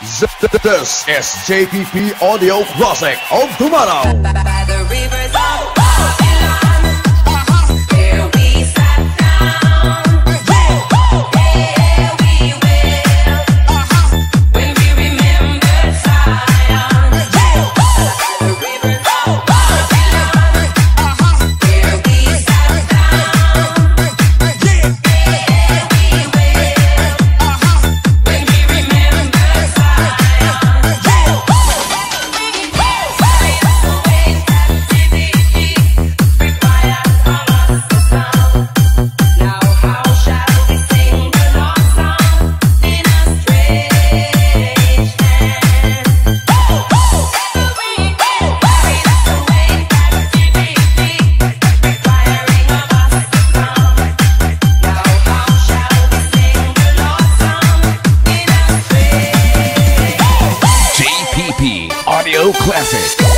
This is JPP Audio Classic of tomorrow. classic.